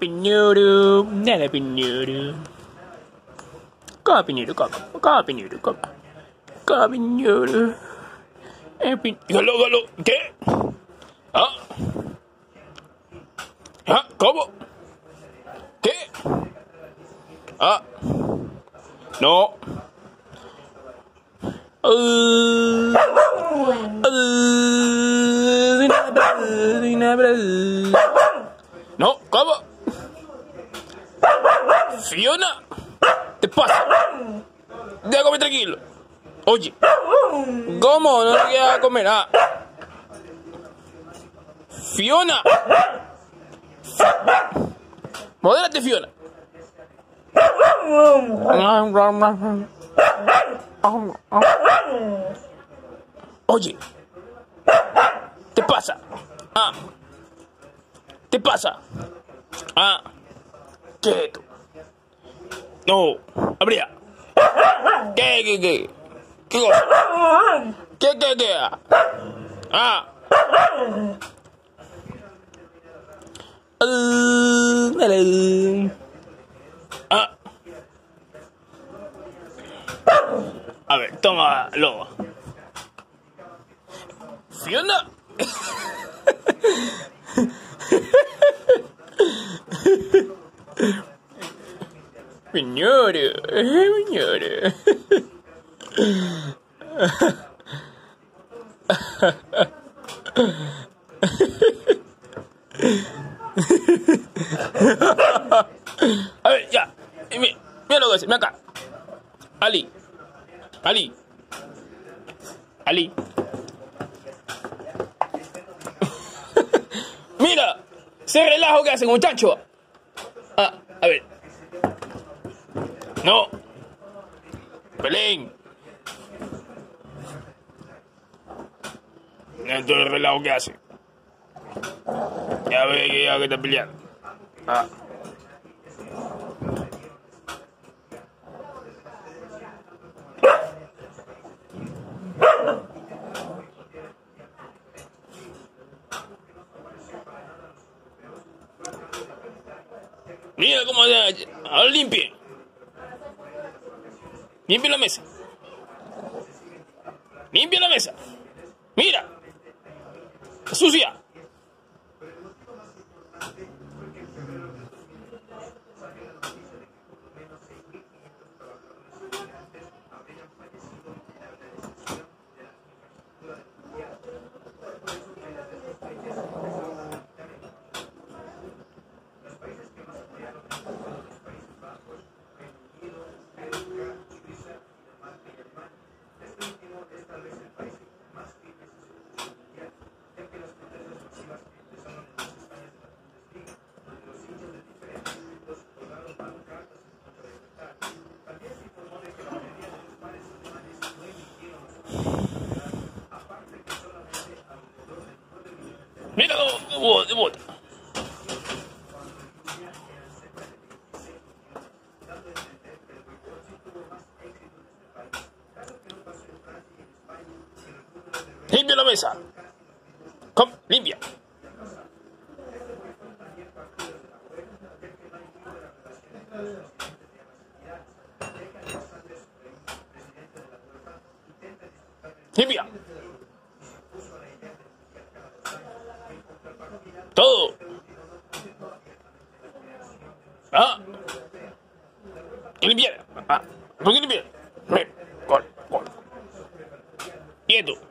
പിന്നീട് ഞാൻ പിന്നീട് പിന്നീട് പിന്നീട് പിന്നീട് Galo, galo, ¿qué? ¿Ah? ¿Ah? ¿Cómo? ¿Qué? ¿Ah? No. Uh, uh, no, ¿cómo? Fiona, ¿te pasa? Déjame tranquilo. Oye, ¿cómo? No te quieres comer nada. Fiona. Modérate, Fiona. Oye, ¿te pasa? Ah, ¿te pasa? Ah, quieto. No, habría. ¿Qué, qué, qué? ¿Qué cosa? ¿Qué, qué, qué? Ah. Ah. A ver, toma, lobo. Fiona. Señora, señora. A ver, ya. Mira, mira lo que hace, mira acá. Ali. Ali. Ali. Mira, ese relajo que hace, muchacho. Ah, a ver. No. Todo el relajo que hace. Ya ve que ya que está peleando. Ah. Mira cómo ahora limpie. Limpie la mesa. Limpia la mesa. Mira. Sucia. Bota, bota. Limpia la mesa. Kom, limpia. Limpia. Tô! Ah! Ele vier! Ah! Porque ele vier! Vem! Corre! Corre! Quieto.